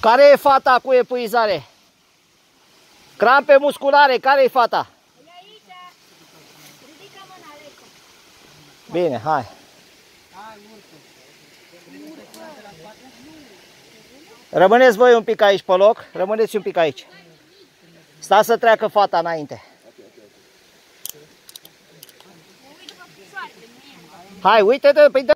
Care e fata cu epuizare? Crampe musculare, care e fata? Bine, hai. Rămâneți voi un pic aici pe loc, rămâneți un pic aici. Sta să treacă fata înainte. Hai, uite-te, păi